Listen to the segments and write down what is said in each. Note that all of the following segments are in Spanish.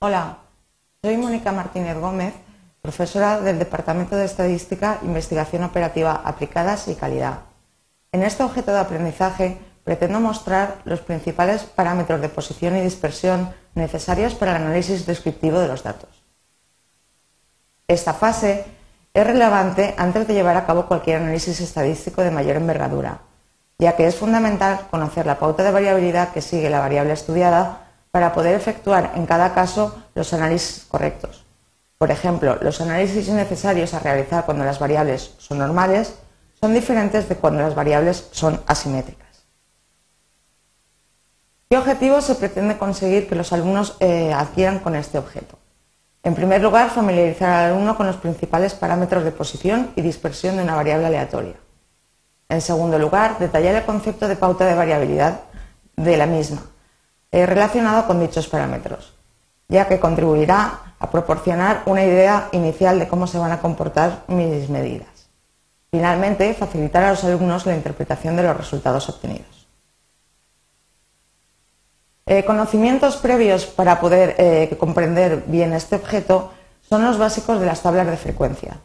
Hola, soy Mónica Martínez Gómez, profesora del Departamento de Estadística, Investigación Operativa Aplicadas y Calidad. En este objeto de aprendizaje pretendo mostrar los principales parámetros de posición y dispersión necesarios para el análisis descriptivo de los datos. Esta fase es relevante antes de llevar a cabo cualquier análisis estadístico de mayor envergadura, ya que es fundamental conocer la pauta de variabilidad que sigue la variable estudiada para poder efectuar en cada caso los análisis correctos. Por ejemplo, los análisis necesarios a realizar cuando las variables son normales son diferentes de cuando las variables son asimétricas. ¿Qué objetivos se pretende conseguir que los alumnos eh, adquieran con este objeto? En primer lugar, familiarizar al alumno con los principales parámetros de posición y dispersión de una variable aleatoria. En segundo lugar, detallar el concepto de pauta de variabilidad de la misma, eh, relacionado con dichos parámetros, ya que contribuirá a proporcionar una idea inicial de cómo se van a comportar mis medidas. Finalmente, facilitar a los alumnos la interpretación de los resultados obtenidos. Eh, conocimientos previos para poder eh, comprender bien este objeto son los básicos de las tablas de frecuencia.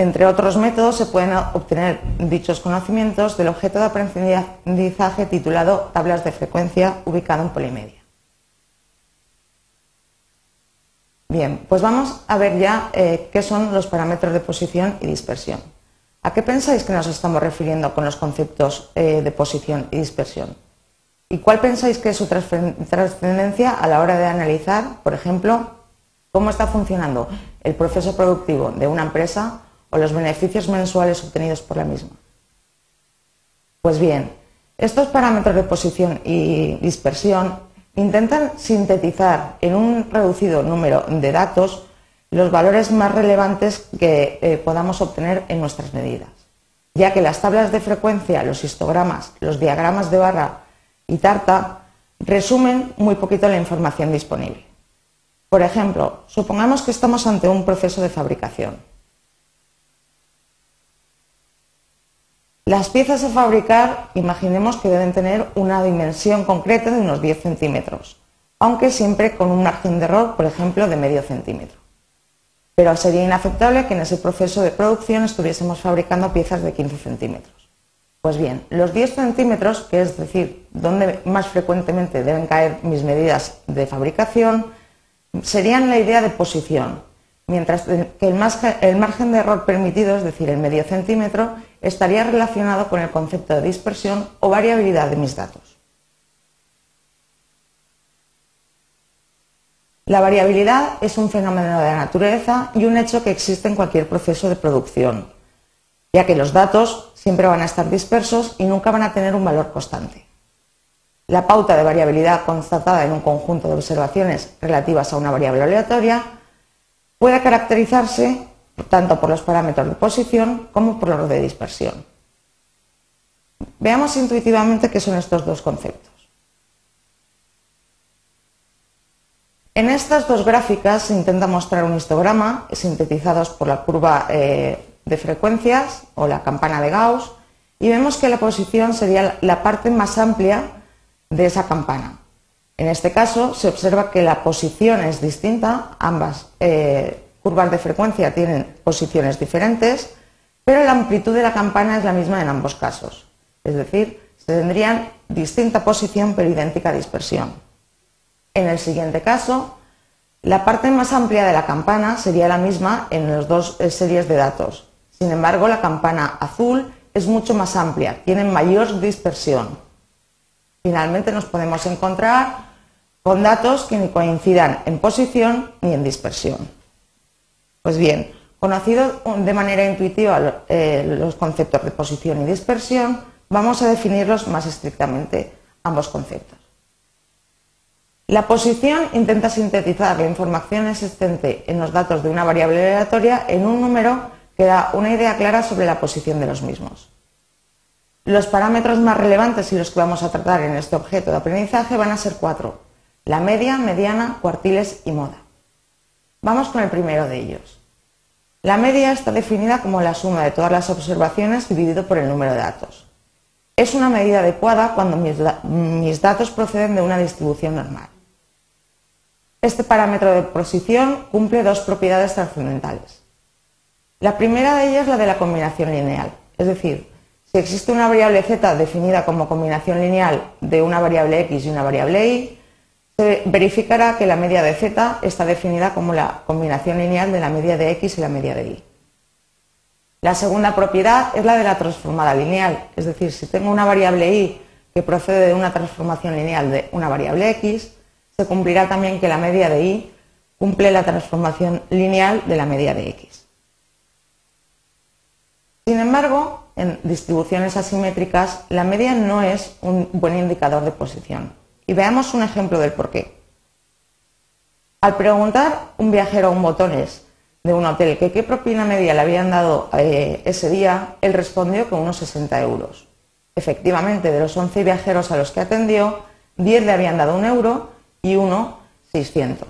Entre otros métodos se pueden obtener dichos conocimientos del objeto de aprendizaje titulado tablas de frecuencia ubicado en Polimedia. Bien, pues vamos a ver ya eh, qué son los parámetros de posición y dispersión. ¿A qué pensáis que nos estamos refiriendo con los conceptos de posición y dispersión? ¿Y cuál pensáis que es su trascendencia a la hora de analizar, por ejemplo, cómo está funcionando el proceso productivo de una empresa o los beneficios mensuales obtenidos por la misma? Pues bien, estos parámetros de posición y dispersión intentan sintetizar en un reducido número de datos los valores más relevantes que eh, podamos obtener en nuestras medidas, ya que las tablas de frecuencia, los histogramas, los diagramas de barra y Tarta resumen muy poquito la información disponible. Por ejemplo, supongamos que estamos ante un proceso de fabricación. Las piezas a fabricar, imaginemos que deben tener una dimensión concreta de unos 10 centímetros, aunque siempre con un margen de error, por ejemplo, de medio centímetro. Pero sería inaceptable que en ese proceso de producción estuviésemos fabricando piezas de 15 centímetros. Pues bien, los 10 centímetros, que es decir, donde más frecuentemente deben caer mis medidas de fabricación, serían la idea de posición, mientras que el, margen de error permitido, es decir, el medio centímetro, estaría relacionado con el concepto de dispersión o variabilidad de mis datos. La variabilidad es un fenómeno de la naturaleza y un hecho que existe en cualquier proceso de producción ya que los datos siempre van a estar dispersos y nunca van a tener un valor constante. La pauta de variabilidad constatada en un conjunto de observaciones relativas a una variable aleatoria puede caracterizarse tanto por los parámetros de posición como por los de dispersión. Veamos intuitivamente qué son estos dos conceptos. En estas dos gráficas se intenta mostrar un histograma sintetizados por la curva eh, de frecuencias o la campana de Gauss y vemos que la posición sería la parte más amplia de esa campana. En este caso se observa que la posición es distinta, ambas eh, curvas de frecuencia tienen posiciones diferentes, pero la amplitud de la campana es la misma en ambos casos. Es decir, se tendrían distinta posición pero idéntica dispersión. En el siguiente caso, la parte más amplia de la campana sería la misma en las dos eh, series de datos, sin embargo, la campana azul es mucho más amplia, tiene mayor dispersión. Finalmente nos podemos encontrar con datos que ni coincidan en posición ni en dispersión. Pues bien, conocido de manera intuitiva eh, los conceptos de posición y dispersión, vamos a definirlos más estrictamente ambos conceptos. La posición intenta sintetizar la información existente en los datos de una variable aleatoria en un número que da una idea clara sobre la posición de los mismos. Los parámetros más relevantes y los que vamos a tratar en este objeto de aprendizaje van a ser cuatro, la media, mediana, cuartiles y moda. Vamos con el primero de ellos. La media está definida como la suma de todas las observaciones dividido por el número de datos. Es una medida adecuada cuando mis, datos proceden de una distribución normal. Este parámetro de posición cumple dos propiedades trascendentales. La primera de ellas es la de la combinación lineal, es decir, si existe una variable z definida como combinación lineal de una variable x y una variable y, se verificará que la media de z está definida como la combinación lineal de la media de x y la media de y. La segunda propiedad es la de la transformada lineal, es decir, si tengo una variable y que procede de una transformación lineal de una variable x, se cumplirá también que la media de y cumple la transformación lineal de la media de x. Sin embargo, en distribuciones asimétricas, la media no es un buen indicador de posición. Y veamos un ejemplo del por qué. Al preguntar un viajero a un botones de un hotel que qué propina media le habían dado eh, ese día, él respondió con unos 60 euros. Efectivamente, de los 11 viajeros a los que atendió, 10 le habían dado un euro y uno 600.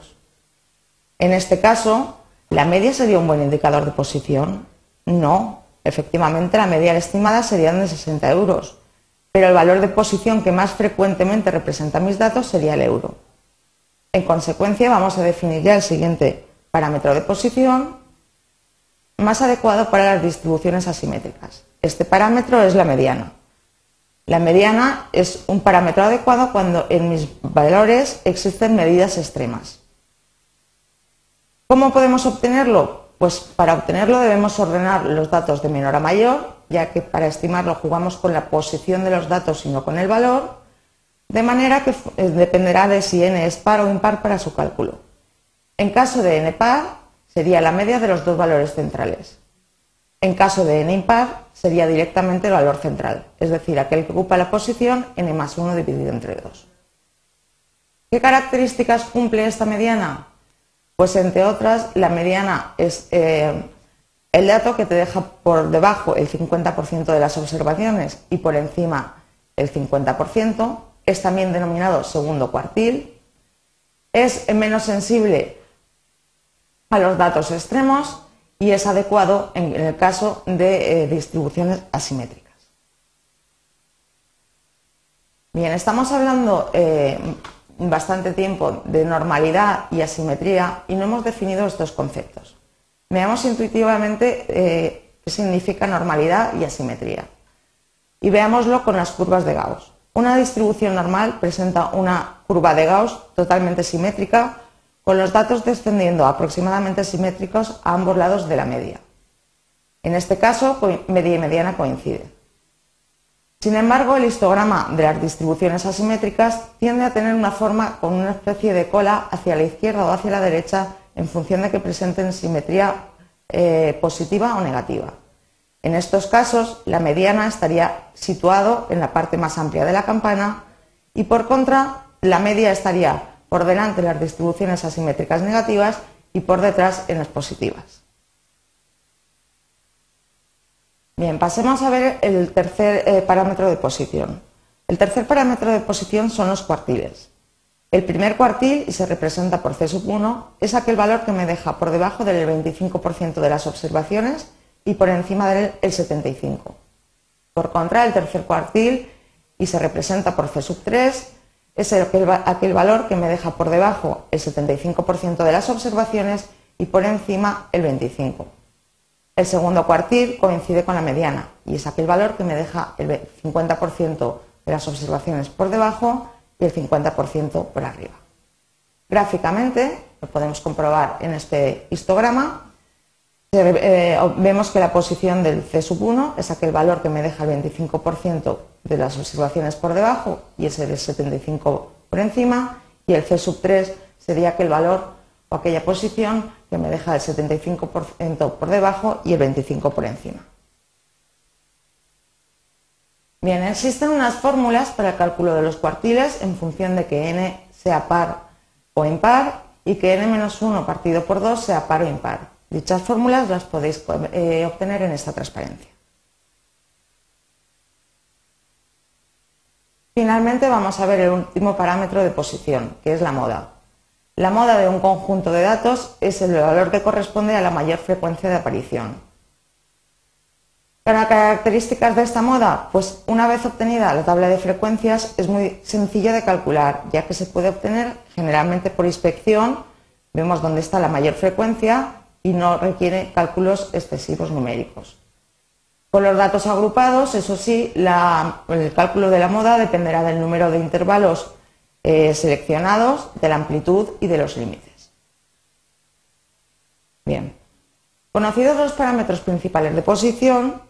En este caso, ¿la media sería un buen indicador de posición? No, efectivamente la media estimada sería de 60 euros, pero el valor de posición que más frecuentemente representa mis datos sería el euro. En consecuencia, vamos a definir ya el siguiente parámetro de posición más adecuado para las distribuciones asimétricas. Este parámetro es la mediana. La mediana es un parámetro adecuado cuando en mis valores existen medidas extremas. ¿Cómo podemos obtenerlo? Pues para obtenerlo debemos ordenar los datos de menor a mayor, ya que para estimarlo jugamos con la posición de los datos y no con el valor, de manera que eh, dependerá de si n es par o impar para su cálculo. En caso de n par, sería la media de los dos valores centrales. En caso de n impar, sería directamente el valor central, es decir, aquel que ocupa la posición n más 1 dividido entre 2. ¿Qué características cumple esta mediana? Pues entre otras, la mediana es eh, el dato que te deja por debajo el 50% de las observaciones y por encima el 50%, es también denominado segundo cuartil, es menos sensible a los datos extremos y es adecuado en, el caso de eh, distribuciones asimétricas. Bien, estamos hablando eh, bastante tiempo de normalidad y asimetría y no hemos definido estos conceptos. Veamos intuitivamente eh, qué significa normalidad y asimetría. Y veámoslo con las curvas de Gauss. Una distribución normal presenta una curva de Gauss totalmente simétrica con los datos descendiendo aproximadamente simétricos a ambos lados de la media. En este caso, media y mediana coinciden. Sin embargo, el histograma de las distribuciones asimétricas tiende a tener una forma con una especie de cola hacia la izquierda o hacia la derecha en función de que presenten simetría eh, positiva o negativa. En estos casos, la mediana estaría situado en la parte más amplia de la campana y por contra, la media estaría por delante las distribuciones asimétricas negativas y por detrás en las positivas. Bien, pasemos a ver el tercer eh, parámetro de posición. El tercer parámetro de posición son los cuartiles. El primer cuartil, y se representa por C sub 1, es aquel valor que me deja por debajo del 25% de las observaciones y por encima del 75%. Por contra, el tercer cuartil, y se representa por C sub 3, es aquel, valor que me deja por debajo el 75% de las observaciones y por encima el 25%. El segundo cuartil coincide con la mediana y es aquel valor que me deja el 50% de las observaciones por debajo y el 50% por arriba. Gráficamente, lo podemos comprobar en este histograma, eh, vemos que la posición del C sub 1 es aquel valor que me deja el 25% de las observaciones por debajo y ese del 75 por encima y el C sub 3 sería aquel valor o aquella posición que me deja el 75% por debajo y el 25 por encima. Bien, existen unas fórmulas para el cálculo de los cuartiles en función de que n sea par o impar y que n-1 partido por 2 sea par o impar. Dichas fórmulas las podéis eh, obtener en esta transparencia. Finalmente vamos a ver el último parámetro de posición, que es la moda. La moda de un conjunto de datos es el valor que corresponde a la mayor frecuencia de aparición. Características de esta moda, pues una vez obtenida la tabla de frecuencias es muy sencilla de calcular, ya que se puede obtener generalmente por inspección, vemos dónde está la mayor frecuencia y no requiere cálculos excesivos numéricos. Con los datos agrupados, eso sí, el cálculo de la moda dependerá del número de intervalos eh, seleccionados, de la amplitud y de los límites. Bien, conocidos los parámetros principales de posición,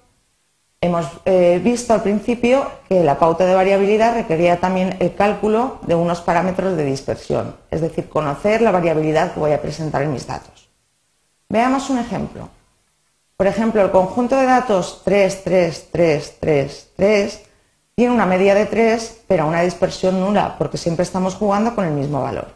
hemos eh, visto al principio que la pauta de variabilidad requería también el cálculo de unos parámetros de dispersión, es decir, conocer la variabilidad que voy a presentar en mis datos. Veamos un ejemplo. Por ejemplo, el conjunto de datos 3, 3, 3, 3, 3 tiene una media de 3, pero una dispersión nula, porque siempre estamos jugando con el mismo valor.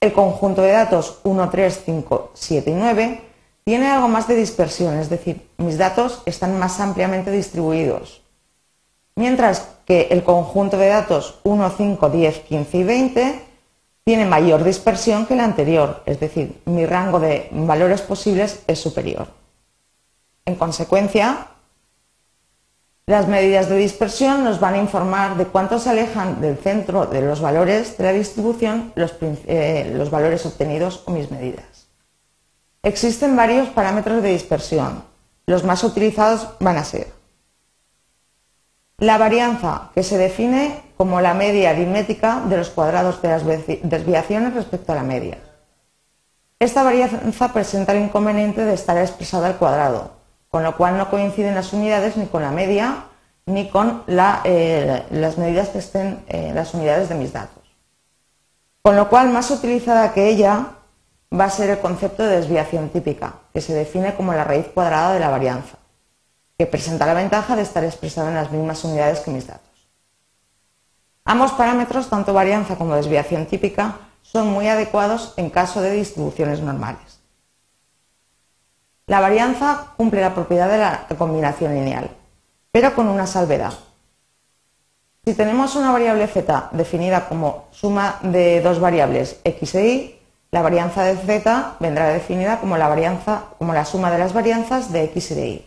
El conjunto de datos 1, 3, 5, 7 y 9 tiene algo más de dispersión, es decir, mis datos están más ampliamente distribuidos. Mientras que el conjunto de datos 1, 5, 10, 15 y 20 tiene mayor dispersión que el anterior, es decir, mi rango de valores posibles es superior. En consecuencia, las medidas de dispersión nos van a informar de cuánto se alejan del centro de los valores de la distribución los, eh, los valores obtenidos o mis medidas. Existen varios parámetros de dispersión. Los más utilizados van a ser la varianza, que se define como la media aritmética de los cuadrados de las desviaciones respecto a la media. Esta varianza presenta el inconveniente de estar expresada al cuadrado, con lo cual no coinciden las unidades ni con la media ni con eh, las medidas que estén en las unidades de mis datos. Con lo cual, más utilizada que ella va a ser el concepto de desviación típica, que se define como la raíz cuadrada de la varianza, que presenta la ventaja de estar expresada en las mismas unidades que mis datos. Ambos parámetros, tanto varianza como desviación típica, son muy adecuados en caso de distribuciones normales. La varianza cumple la propiedad de la combinación lineal, pero con una salvedad. Si tenemos una variable z definida como suma de dos variables x e y, la varianza de z vendrá definida como la, varianza, como la suma de las varianzas de x y de y.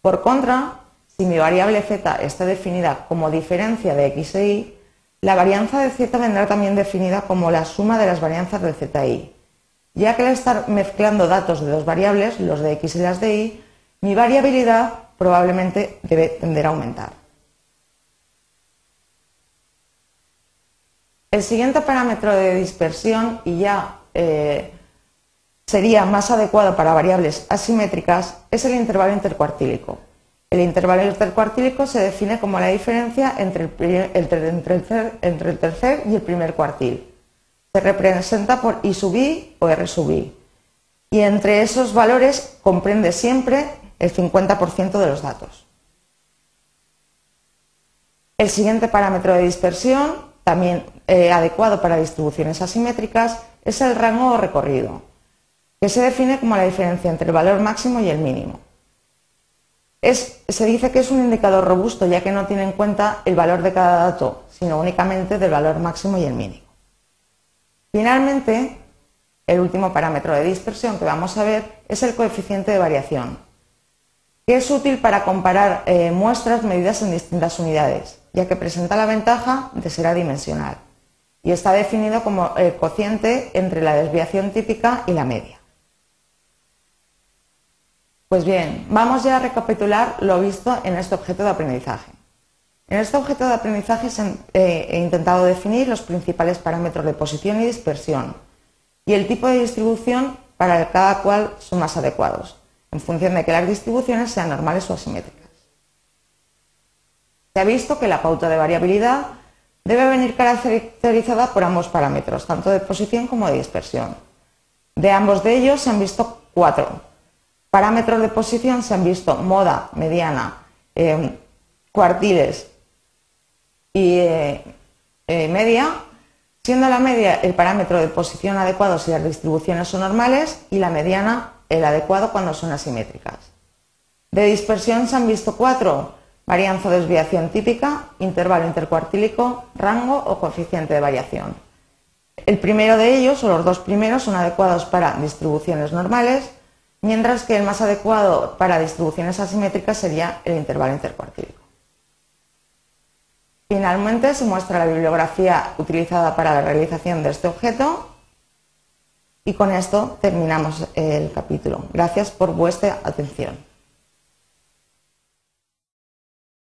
Por contra, si mi variable z está definida como diferencia de x e y, la varianza de z vendrá también definida como la suma de las varianzas de z e y ya que al estar mezclando datos de dos variables, los de x y las de y, mi variabilidad probablemente debe tender a aumentar. El siguiente parámetro de dispersión, y ya eh, sería más adecuado para variables asimétricas, es el intervalo intercuartílico. El intervalo intercuartílico se define como la diferencia entre el tercer y el primer cuartil se representa por I sub I o R sub I. Y entre esos valores comprende siempre el 50% de los datos. El siguiente parámetro de dispersión, también eh, adecuado para distribuciones asimétricas, es el rango o recorrido, que se define como la diferencia entre el valor máximo y el mínimo. se dice que es un indicador robusto ya que no tiene en cuenta el valor de cada dato, sino únicamente del valor máximo y el mínimo. Finalmente, el último parámetro de dispersión que vamos a ver es el coeficiente de variación, que es útil para comparar eh, muestras medidas en distintas unidades, ya que presenta la ventaja de ser adimensional y está definido como el cociente entre la desviación típica y la media. Pues bien, vamos ya a recapitular lo visto en este objeto de aprendizaje. En este objeto de aprendizaje eh, he intentado definir los principales parámetros de posición y dispersión y el tipo de distribución para cada cual son más adecuados, en función de que las distribuciones sean normales o asimétricas. Se ha visto que la pauta de variabilidad debe venir caracterizada por ambos parámetros, tanto de posición como de dispersión. De ambos de ellos se han visto cuatro. Parámetros de posición se han visto moda, mediana, eh, cuartiles y eh, eh, media, siendo la media el parámetro de posición adecuado si las distribuciones son normales y la mediana el adecuado cuando son asimétricas. De dispersión se han visto cuatro, varianza o desviación típica, intervalo intercuartílico, rango o coeficiente de variación. El primero de ellos, o los dos primeros, son adecuados para distribuciones normales, mientras que el más adecuado para distribuciones asimétricas sería el intervalo intercuartílico. Finalmente se muestra la bibliografía utilizada para la realización de este objeto y con esto terminamos el capítulo. Gracias por vuestra atención.